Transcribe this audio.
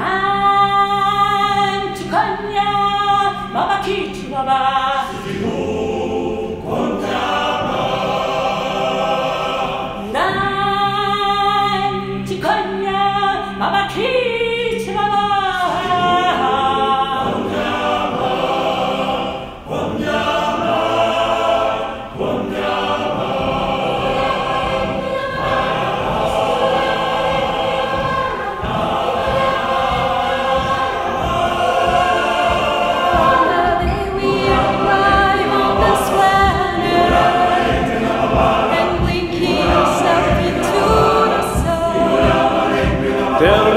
Bye. Is